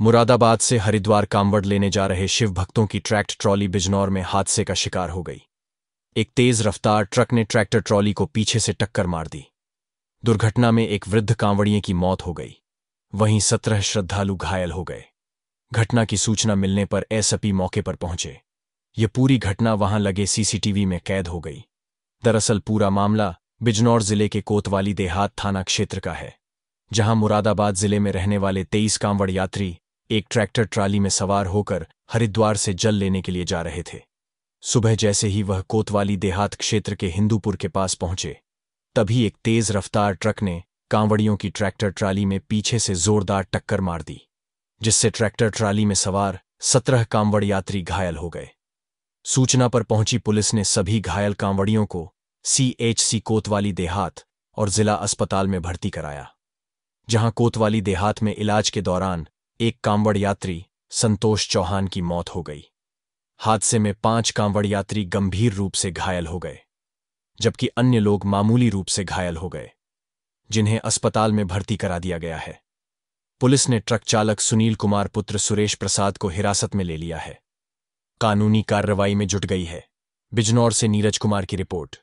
मुरादाबाद से हरिद्वार कांवड़ लेने जा रहे शिव भक्तों की ट्रैक्ट ट्रॉली बिजनौर में हादसे का शिकार हो गई। एक तेज रफ्तार ट्रक ने ट्रैक्टर ट्रॉली को पीछे से टक्कर मार दी। दुर्घटना में एक वृद्ध कांवड़िए की मौत हो गई। वहीं सत्रह श्रद्धालु घायल हो गए। घटना की सूचना मिलने पर एसपी मौके पर पहुँचे। ये पूरी घटना वहाँ लगे सीसीटीवी में कैद हो गई। दरअसल पूरा मामला बिजनौर ज़िले के कोतवाली देहात थाना क्षेत्र का है, जहाँ मुरादाबाद ज़िले में रहने वाले तेईस कांवड़ यात्री एक ट्रैक्टर ट्राली में सवार होकर हरिद्वार से जल लेने के लिए जा रहे थे। सुबह जैसे ही वह कोतवाली देहात क्षेत्र के हिंदूपुर के पास पहुँचे, तभी एक तेज रफ्तार ट्रक ने कांवड़ियों की ट्रैक्टर ट्राली में पीछे से जोरदार टक्कर मार दी, जिससे ट्रैक्टर ट्राली में सवार सत्रह कांवड़ यात्री घायल हो गए। सूचना पर पहुँची पुलिस ने सभी घायल कांवड़ियों को सीएचसी कोतवाली देहात और जिला अस्पताल में भर्ती कराया, जहाँ कोतवाली देहात में इलाज के दौरान एक कांवड़ यात्री संतोष चौहान की मौत हो गई। हादसे में पाँच कांवड़ यात्री गंभीर रूप से घायल हो गए, जबकि अन्य लोग मामूली रूप से घायल हो गए, जिन्हें अस्पताल में भर्ती करा दिया गया है। पुलिस ने ट्रक चालक सुनील कुमार पुत्र सुरेश प्रसाद को हिरासत में ले लिया है। कानूनी कार्रवाई में जुट गई है। बिजनौर से नीरज कुमार की रिपोर्ट।